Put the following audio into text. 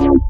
you